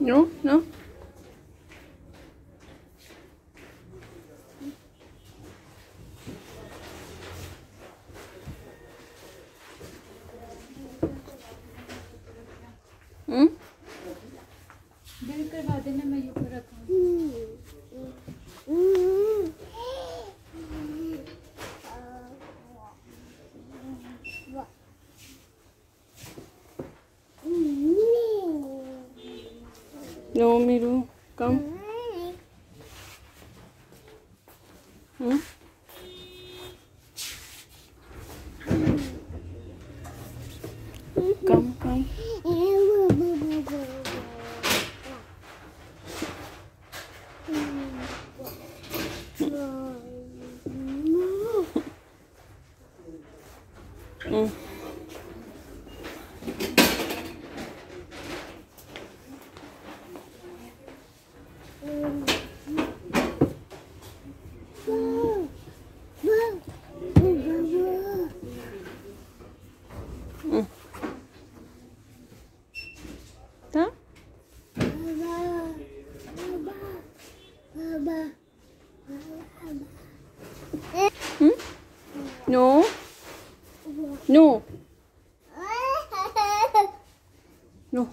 No, no. Bill करवा देना मैं यूँ रखूँगी No, Miru. Come. Hmm? Ừ. Come, come. Hmm. Ừ. Mama. Hmm? No. No. No.